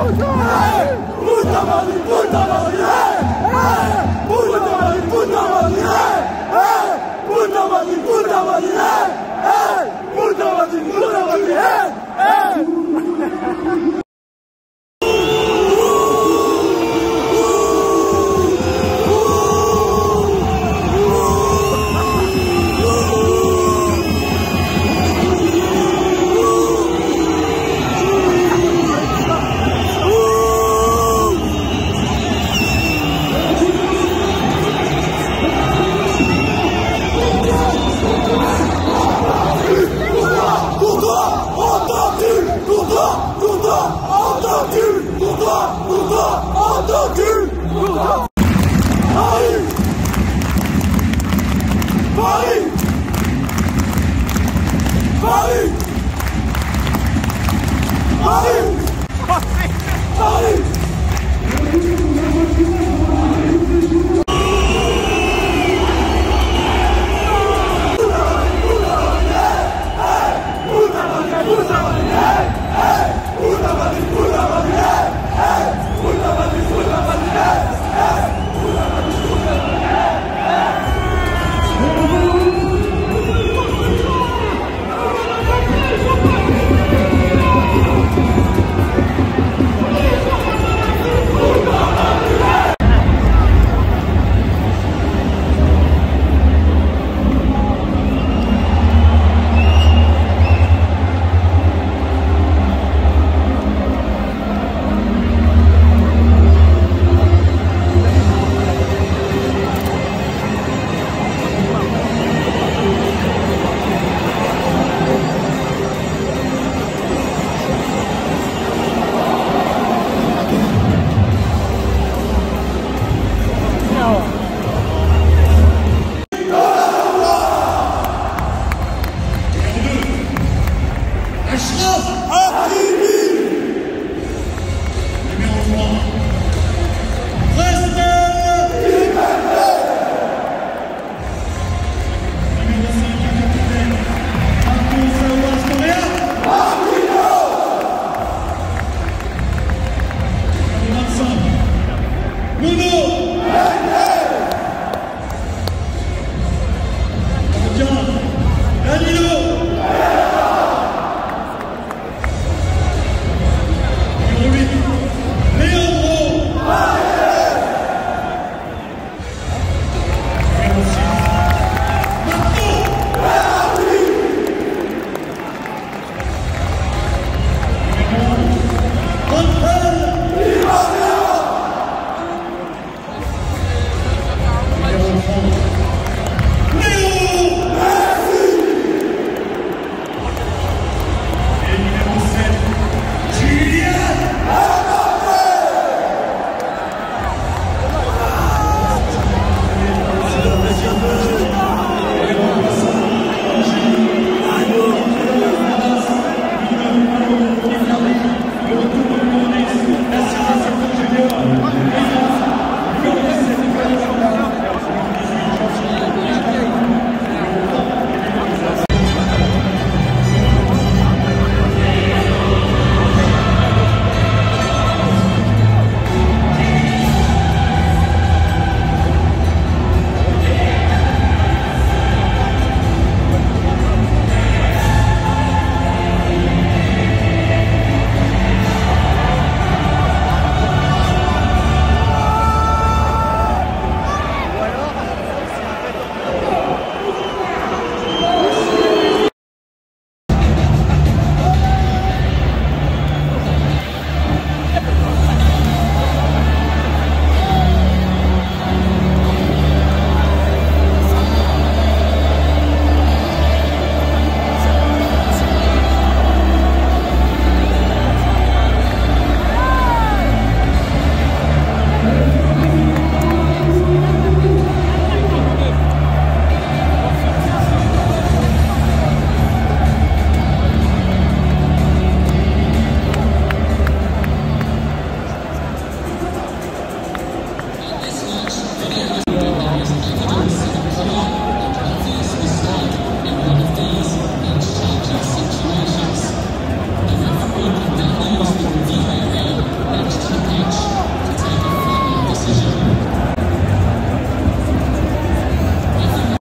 Puta Mali, puta Mali, Atatürk! Burada!